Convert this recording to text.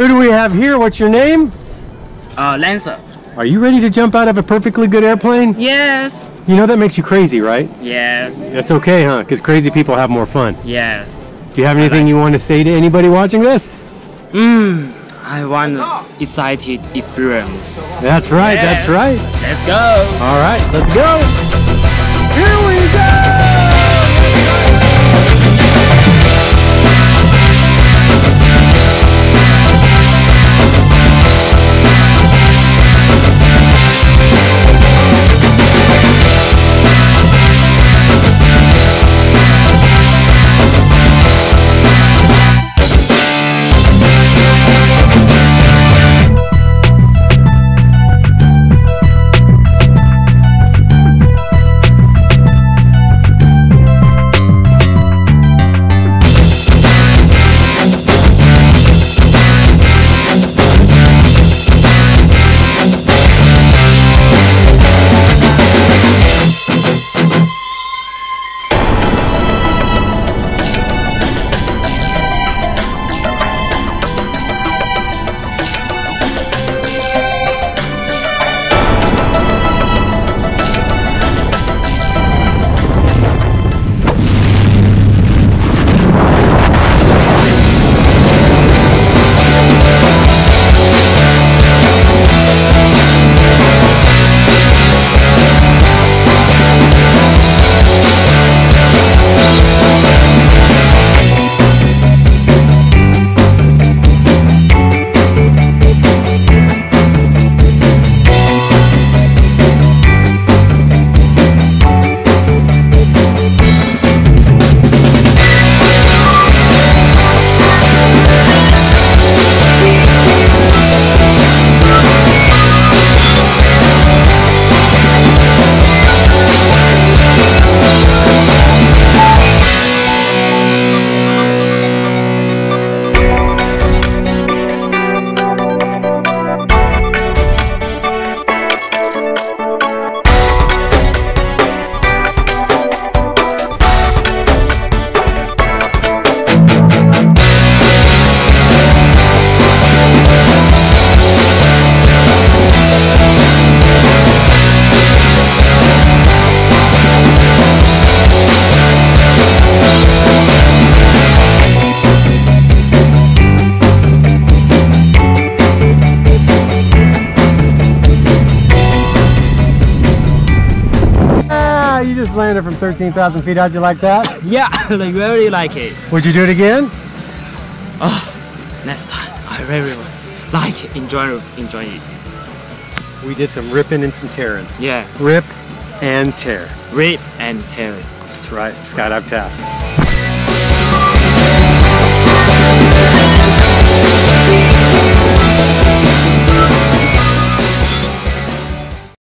Who do we have here? What's your name? Uh, Lancer. Are you ready to jump out of a perfectly good airplane? Yes. You know that makes you crazy, right? Yes. That's okay, huh? Because crazy people have more fun. Yes. Do you have anything you want to say to anybody watching this? Mmm. I want excited experience. That's right, Yes. that's right. Let's go. All right, let's go. Here we go! You just landed from 13,000 feet. How'd you like that? Yeah, I really like it. Would you do it again? Oh, next time, I really like enjoy enjoy it. We did some ripping and some tearing. Yeah, Rip and tear. rip and tear. That's right, skydive Taft.